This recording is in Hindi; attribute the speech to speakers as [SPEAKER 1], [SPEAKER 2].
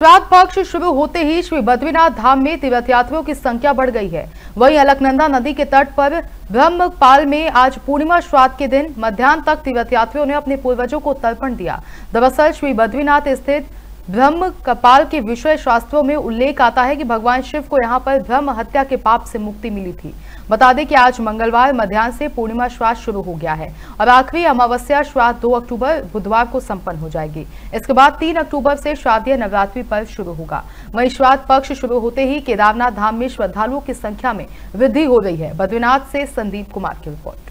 [SPEAKER 1] श्राद्ध पक्ष शुरू होते ही श्री बद्रीनाथ धाम में तीर्थ यात्रियों की संख्या बढ़ गई है। वहीं अलकनंदा नदी के तट पर ब्रह्मपाल में आज पूर्णिमा श्राद्ध के दिन मध्यान्ह तक तीर्थ यात्रियों ने अपने पूर्वजों को तर्पण दिया। दरअसल श्री बद्रीनाथ स्थित ब्रह्म कपाल के विषय शास्त्रों में उल्लेख आता है कि भगवान शिव को यहाँ पर ब्रह्म हत्या के पाप से मुक्ति मिली थी। बता दें कि आज मंगलवार मध्यान्ह से पूर्णिमा श्राद्ध शुरू हो गया है और आखिरी अमावस्या श्राद्ध 2 अक्टूबर बुधवार को संपन्न हो जाएगी। इसके बाद 3 अक्टूबर से श्राद्धीय नवरात्रि पर्व शुरू होगा। वहीं श्राद्ध पक्ष शुरू होते ही केदारनाथ धाम में श्रद्धालुओं की संख्या में वृद्धि हो रही है। बद्रीनाथ से संदीप कुमार की रिपोर्ट।